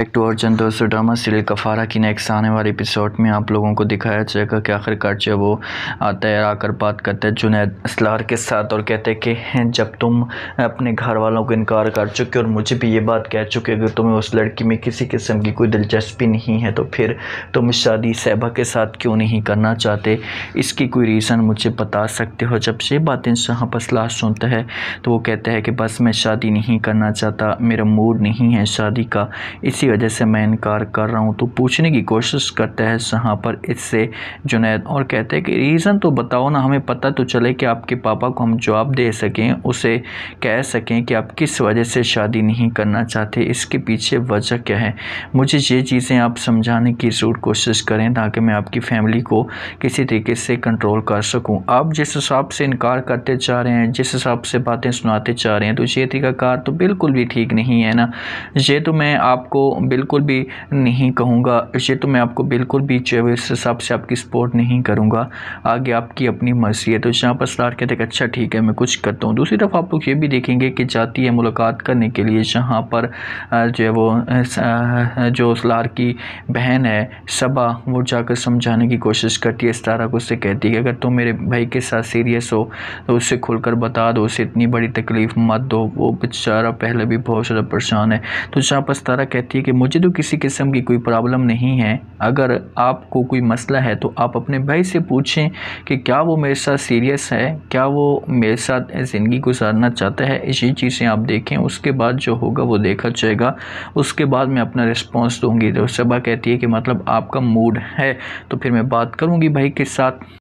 एक टू अर्जन दोस्तों, drama serial कफ़ारा की नेक्स्ट आने वाले एपिसोड में आप लोगों को दिखाया जाएगा कि आखिरकार जो वो आता है आकर बात करते हैं जुनैद असलार के साथ और कहते हैं कि जब तुम अपने घर वालों को इनकार कर चुके और मुझे भी ये बात कह चुके कि तुम्हें उस लड़की में किसी किस्म की कोई दिलचस्पी नहीं है तो फिर तुम शादी सहबा के साथ क्यों नहीं करना चाहते? इसकी कोई रीज़न मुझे बता सकते हो? जब ये बातें जहाँ असलार सुनता है तो वो कहता है कि, बस मैं शादी नहीं करना चाहता, मेरा मूड नहीं है शादी का। इसी वजह से मैं इनकार कर रहा हूँ। तो पूछने की कोशिश करता है जहाँ पर इससे जुनैद और कहते हैं कि, रीज़न तो बताओ ना, हमें पता तो चले कि आपके पापा को हम जवाब दे सकें, उसे कह सकें कि आप किस वजह से शादी नहीं करना चाहते, इसके पीछे वजह क्या है? मुझे ये चीज़ें आप समझाने की ज़रूर कोशिश करें ताकि मैं आपकी फैमिली को किसी तरीके से कंट्रोल कर सकूँ। आप जिस हिसाब से इनकार करते जा रहे हैं, जिस हिसाब से बातें सुनाते जा रहे हैं तो ये तरीका तो बिल्कुल भी ठीक नहीं है ना? ये तो मैं आपको बिल्कुल भी नहीं कहूँगा। ये तो मैं आपको बिल्कुल भी इस हिसाब से आपकी सपोर्ट नहीं करूँगा। आगे आपकी अपनी मर्ज़ी है। तो जहाँ पर सलार कहते हैं अच्छा ठीक है, मैं कुछ करता हूँ। दूसरी तरफ़ आप लोग ये भी देखेंगे कि जाती है मुलाकात करने के लिए, जहाँ पर जो है वो जो सलार की बहन है, सबा, वो जाकर समझाने की कोशिश करती है। इस तरह को उससे कहती है कि, अगर तुम मेरे भाई के साथ सीरियस हो तो उससे खुलकर बता दो, उसे इतनी बड़ी तकलीफ़ मत दो। वो बेचारा पहले भी बहुत ज़्यादा परेशान है। तो जहाँ पर तारा कहती है कि मुझे मुझे तो किसी किस्म की कोई प्रॉब्लम नहीं है। अगर आपको कोई मसला है तो आप अपने भाई से पूछें कि क्या वो मेरे साथ सीरियस है, क्या वो मेरे साथ ज़िंदगी गुजारना चाहता है। इसी चीज़ें आप देखें, उसके बाद जो होगा वो देखा जाएगा। उसके बाद मैं अपना रिस्पॉन्स दूँगी। तो सबा कहती है कि मतलब आपका मूड है। तो फिर मैं बात करूँगी भाई के साथ।